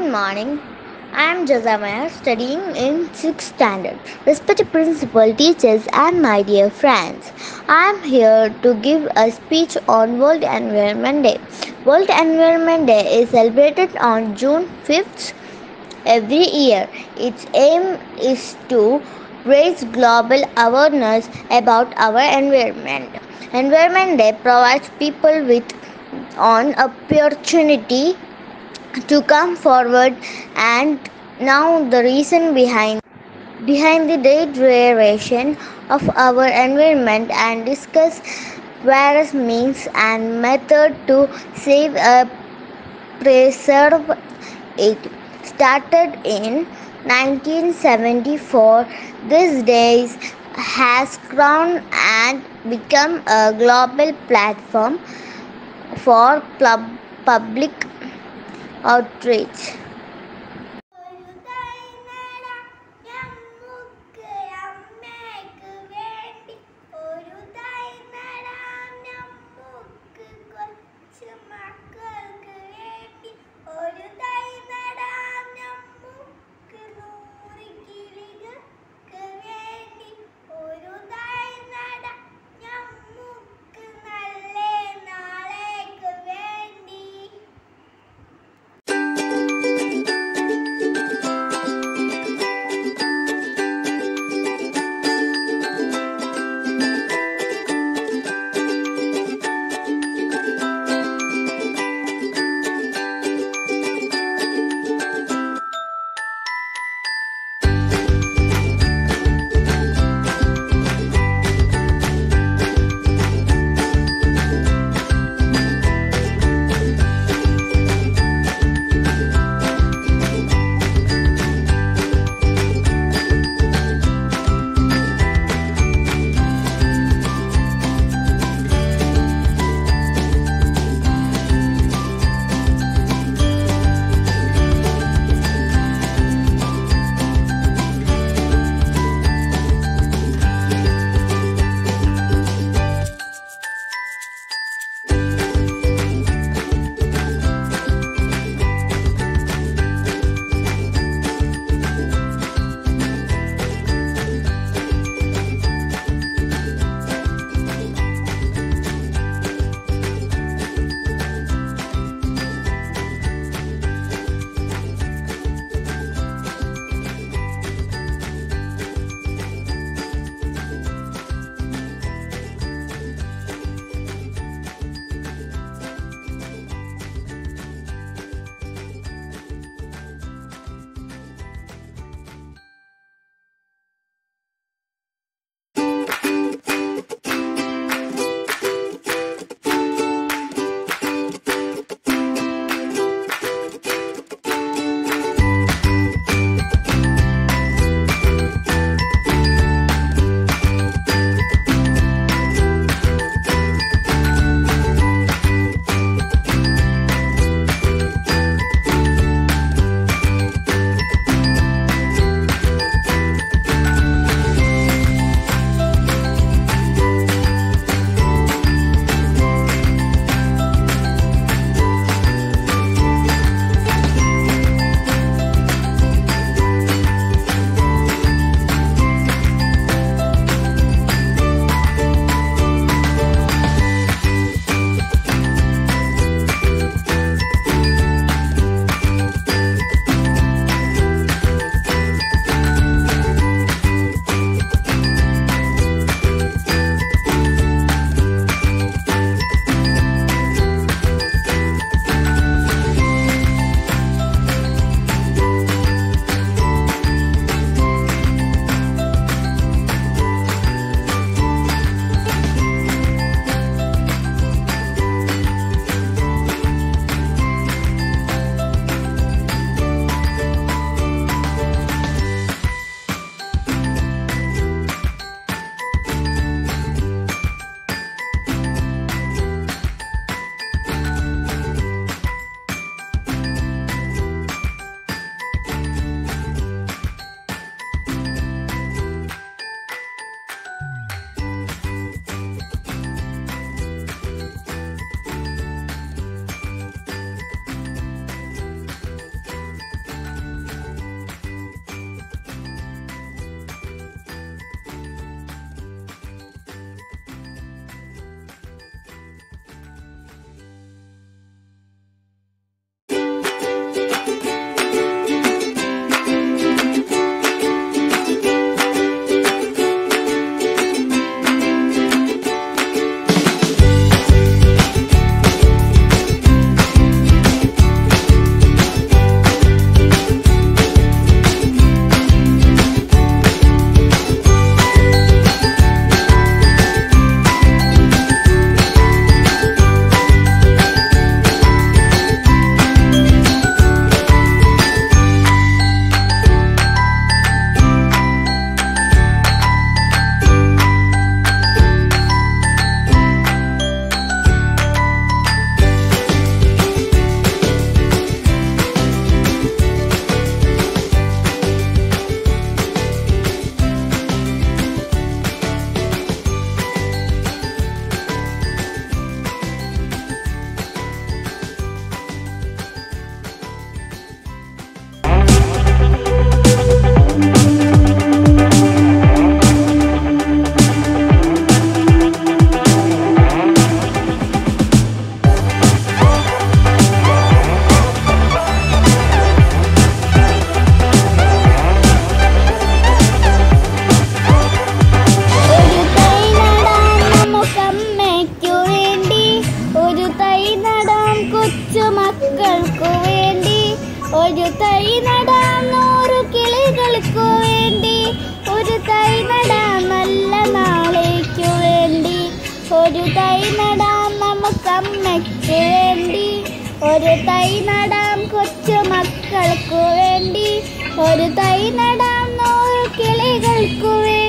morning. I am Jazamaya studying in 6th standard. Respected principal, teachers, and my dear friends, I am here to give a speech on World Environment Day. World Environment Day is celebrated on June 5th every year. Its aim is to raise global awareness about our environment. Environment Day provides people with an opportunity to come forward and now the reason behind behind the degradation of our environment and discuss various means and method to save a preserve it. Started in 1974 this day has grown and become a global platform for pub- public outreach വേണ്ടി ഒരു തൈ നടാം കൊച്ചു മക്കൾക്കു വേണ്ടി. ഒരു തൈ നടാം നൂറ് കിളികൾക്കു വേണ്ടി